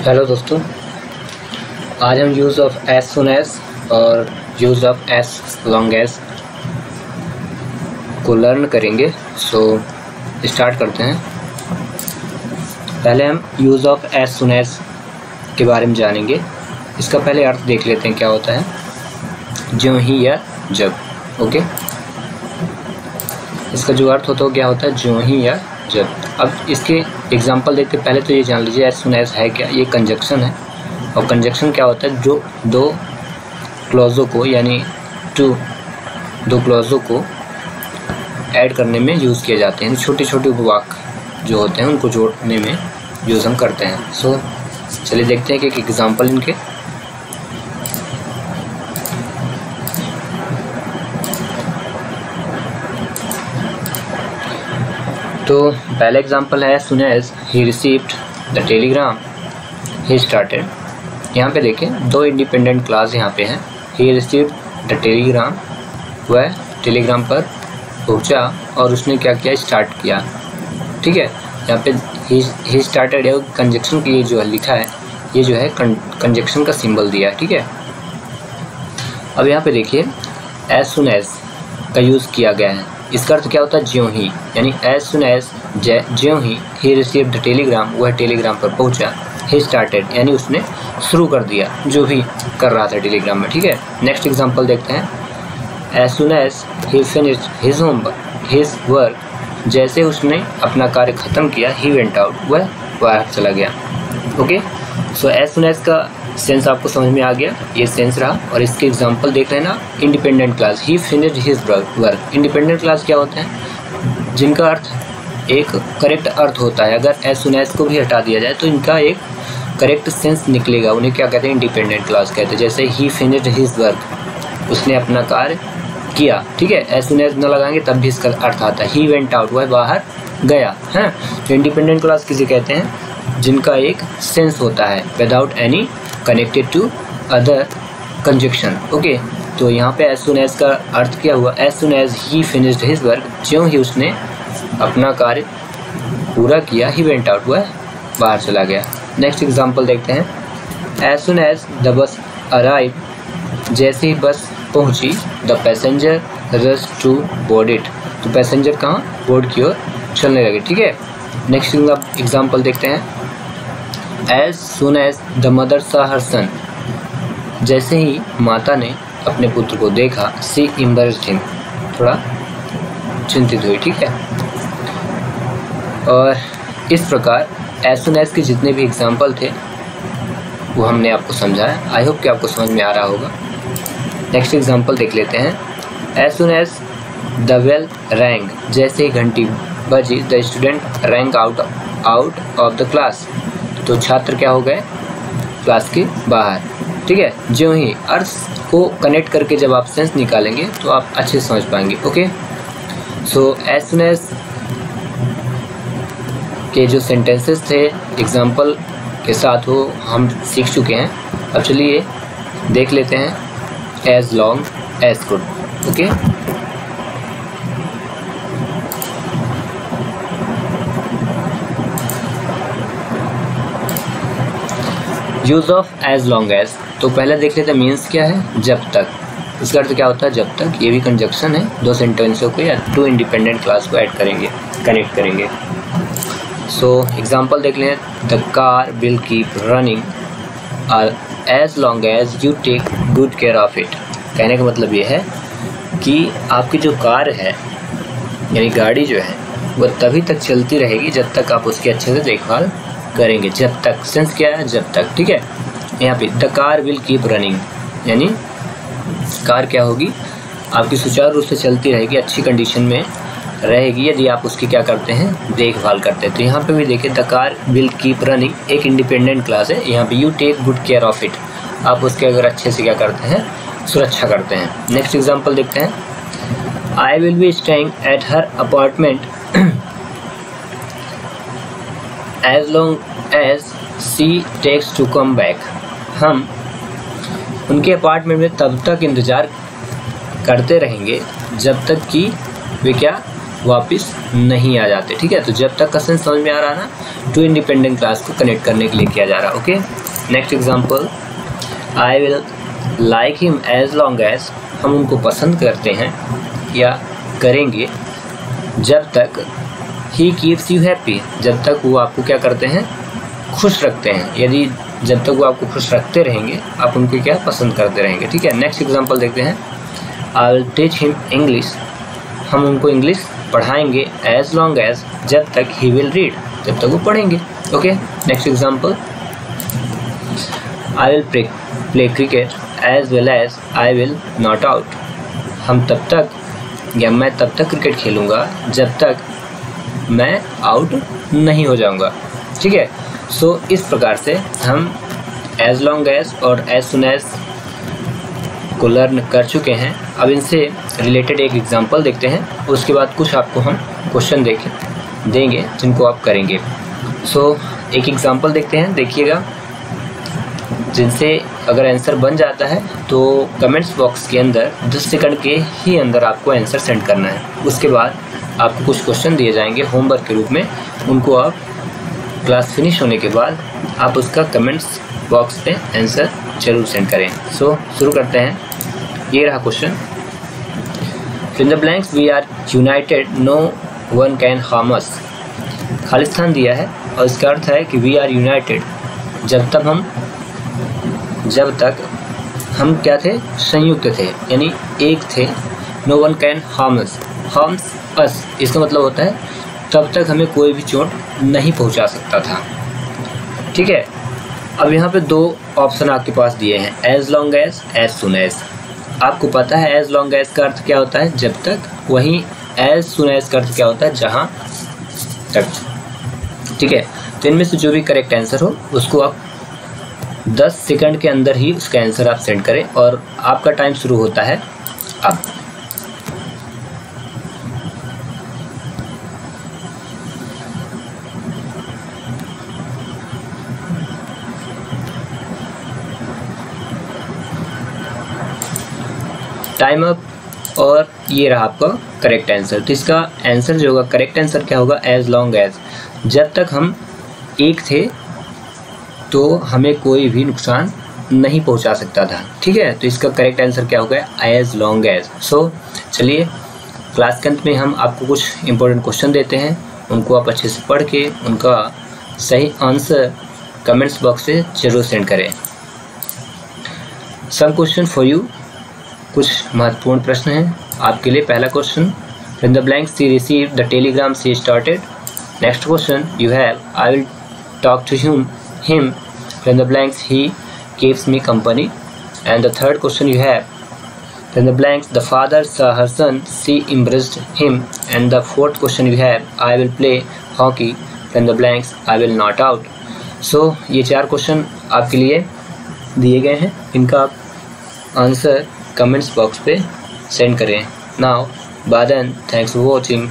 Hello दोस्तों। आज हम use of S sun S और use of S long S को लर्न करेंगे। सो so, स्टार्ट करते हैं। पहले हम use of S sun S के बारे में जानेंगे। इसका पहले अर्थ देख लेते हैं क्या होता है। जो ही या जब ओके इसका जो अर्थ होता है क्या होता है? जो ही या जब अब इसके एग्जांपल देखते पहले तो ये जान लीजिए एज सुन एज है क्या ये कंजक्शन है। और कंजक्शन क्या होता है? जो दो क्लॉजों को यानी टू दो क्लॉजों को ऐड करने में यूज़ किए जाते हैं। छोटे छोटे उपवाक जो होते हैं उनको जोड़ने में यूज़ हम करते हैं। सो so, चलिए देखते हैं कि एक एग्ज़ाम्पल इनके। तो पहला एग्जांपल है सुनेज he received the telegram he started यहाँ पे देखें, दो इंडिपेंडेंट क्लास यहाँ पे हैं। ही रिसीव्ड द टेलीग्राम वह टेलीग्राम पर पहुँचा और उसने क्या किया? स्टार्ट किया। ठीक है? यहाँ पे ही स्टार्टेड है कंजक्शन के लिए जो है लिखा है, ये जो है कंजक्शन का सिंबल दिया। है ठीक है? अब यहाँ पे देखिए एज सुन एज का यूज़ किया गया है। इसका अर्थ क्या होता है? ज्यों ही। यानी एज सुन एज ज्यों ही ही रिसीव द टेलीग्राम वह टेलीग्राम पर पहुँचा ही स्टार्टेड यानी उसने शुरू कर दिया, जो भी कर रहा था टेलीग्राम में, ठीक है? नेक्स्ट एग्जांपल देखते हैं। As soon as he finish his homework his work जैसे उसने अपना कार्य ख़त्म किया ही वेंट आउट वह बाहर चला गया okay so as soon as का सेंस आपको समझ में आ गया? ये सेंस रहा। और इसके एग्जांपल देख हैं ना independent clause he finished his work independent clause क्या होते हैं? जिनका अर्थ, एक करेक्ट अर्थ होता है। अगर एस सुन को भी हटा दिया जाए तो इनका एक करेक्ट सेंस निकलेगा। उन्हें क्या कहते हैं? इंडिपेंडेंट क्लास कहते हैं। जैसे ही फिनिश्ड हिज वर्क उसने अपना कार्य किया, ठीक है? एस सुन एस न लगाएँगे, तब भी इसका अर्थ आता है। ही वेंट आउट वह बाहर गया, है? तो इंडिपेंडेंट क्लास किसे कहते हैं? जिनका एक सेंस होता है without any connected to other conjunction okay तो यहाँ पे एज सुन एज का अर्थ क्या हुआ? As soon as he finished his work ज्यों ही उसने अपना कार्य पूरा किया ही वेंट आउट हुआ बाहर चला गया। नेक्स्ट एग्ज़ाम्पल देखते हैं। As soon as the bus arrive जैसे ही बस पहुँची the passenger rush to board it तो पैसेंजर कहाँ? बोर्ड की ओर चलने लगे, ठीक है? नेक्स्ट एग्ज़ाम्पल देखते हैं। As soon as the mother saw her son जैसे ही माता ने अपने पुत्र को देखा सी इम्बर्स हिम थोड़ा चिंतित हुई, ठीक है? और इस प्रकार एज सुन एज के जितने भी एग्ज़ाम्पल थे, वो हमने आपको समझाया। आई होप कि आपको समझ में आ रहा होगा। नेक्स्ट एग्ज़ाम्पल देख लेते हैं। As soon as the bell rang जैसे ही घंटी बजी the student ran out out of the class तो छात्र क्या हो गए? क्लास के बाहर। ठीक है? जो ही अर्थ को कनेक्ट करके जब आप सेंस निकालेंगे तो आप अच्छे समझ पाएँगे okay so as soon as के जो सेंटेंसेस थे एग्ज़ाम्पल के साथ वो हम सीख चुके हैं। अब चलिए देख लेते हैं। As long as good okay use of as long as. तो पहले देख लेते मीन्स क्या है जब तक। इसका अर्थ क्या होता है जब तक। ये भी कंजक्शन है दो सेंटेंसों को या टू इंडिपेंडेंट क्लास को ऐड करेंगे कनेक्ट करेंगे। सो so, एग्ज़ाम्पल देख लें the car will keep running as long as you take good care of it कहने का मतलब ये है कि आपकी जो कार है यानी गाड़ी जो है वह तभी तक चलती रहेगी जब तक आप उसकी अच्छे से देखभाल करेंगे, जब तक सेंस क्या है? जब तक, ठीक है? यहाँ पे the car will keep running यानी कार क्या होगी? आपकी सुचारू रूप से चलती रहेगी, अच्छी कंडीशन में रहेगी, यदि आप उसकी क्या करते हैं? देखभाल करते हैं। तो यहाँ पे भी देखिए the car will keep running एक इंडिपेंडेंट क्लास है। यहाँ पे you take good care of it आप उसके अगर अच्छे से क्या करते हैं? सुरक्षा करते हैं। नेक्स्ट एग्ज़ाम्पल देखते हैं। I will be staying at her apartment as long as she takes to come back हम उनके अपार्टमेंट में तब तक इंतज़ार करते रहेंगे जब तक कि वे क्या वापस नहीं आ जाते, ठीक है? तो जब तक का सेंस समझ में आ रहा ना टू इंडिपेंडेंट क्लास को कनेक्ट करने के लिए किया जा रहा okay next example I will like him as long as हम उनको पसंद करते हैं या करेंगे जब तक ही कीप्स यू हैप्पी जब तक वो आपको क्या करते हैं? खुश रखते हैं। यदि जब तक वो आपको खुश रखते रहेंगे, आप उनको क्या पसंद करते रहेंगे। ठीक है नेक्स्ट एग्जांपल देखते हैं। I will teach him English हम उनको इंग्लिश पढ़ाएँगे एज लॉन्ग एज जब तक ही विल रीड जब तक वो पढ़ेंगे। Okay next example I will play cricket as well as I will not out हम तब तक, या मैं तब तक क्रिकेट खेलूँगा जब तक मैं आउट नहीं हो जाऊँगा। ठीक है? सो so, इस प्रकार से हम एज लॉन्ग एज और एज सुन एज को लर्न कर चुके हैं। अब इनसे रिलेटेड एक एग्जांपल देखते हैं। उसके बाद कुछ आपको हम क्वेश्चन देखें देंगे जिनको आप करेंगे। सो so, एक एग्जांपल देखते हैं। देखिएगा। जिनसे अगर आंसर बन जाता है तो कमेंट्स बॉक्स के अंदर दस सेकंड के ही अंदर आपको आंसर सेंड करना है। उसके बाद आपको कुछ क्वेश्चन दिए जाएँगे होमवर्क के रूप में। उनको आप क्लास फिनिश होने के बाद आप उसका कमेंट्स बॉक्स पे आंसर ज़रूर सेंड करें। सो शुरू करते हैं। ये रहा question fill the blanks we are united no one can harm us Khalistan दिया है, और इसका अर्थ है कि वी आर यूनाइटेड जब तक हम जब तक हम क्या थे? संयुक्त थे, यानी एक थे। No one can harm us harms us इसका मतलब होता है, तब तक हमें कोई भी चोट नहीं पहुँचा सकता था। ठीक है? अब यहाँ पे दो ऑप्शन आपके पास दिए हैं as long as as soon as आपको पता है एज लॉन्ग एज का अर्थ क्या होता है? जब तक। वहीं एज सुन एज का अर्थ क्या होता है? जहाँ तक। ठीक है? तो इनमें से जो भी करेक्ट आंसर हो, उसको आप 10 सेकंड के अंदर ही उसका आंसर आप सेंड करें और आपका टाइम शुरू होता है अब। टाइम अप और ये रहा आपका करेक्ट आंसर तो इसका आंसर जो होगा करेक्ट आंसर क्या होगा? एज लॉन्ग एज जब तक हम एक थे तो हमें कोई भी नुकसान नहीं पहुँचा सकता था। ठीक है? तो इसका करेक्ट आंसर क्या होगा एज लॉन्ग एज सो चलिए क्लास के अंत में हम आपको कुछ इंपॉर्टेंट क्वेश्चन देते हैं। उनको आप अच्छे से पढ़ के उनका सही आंसर कमेंट्स बॉक्स से ज़रूर सेंड करें। सम क्वेश्चन फॉर यू कुछ महत्वपूर्ण प्रश्न हैं। आपके लिए पहला question when the blanks she received the telegram she started. Next question you have, i will talk to him him when the blanks he keeps me company and the third question you have when the blanks the father saw her son she embraced him and the fourth question you have i will play hockey when the blanks i will not out so ये चार question आपके लिए दिए गए हैं इनका answer comments box पे send करें नाउ बादन थैंक्स फॉर वॉचिंग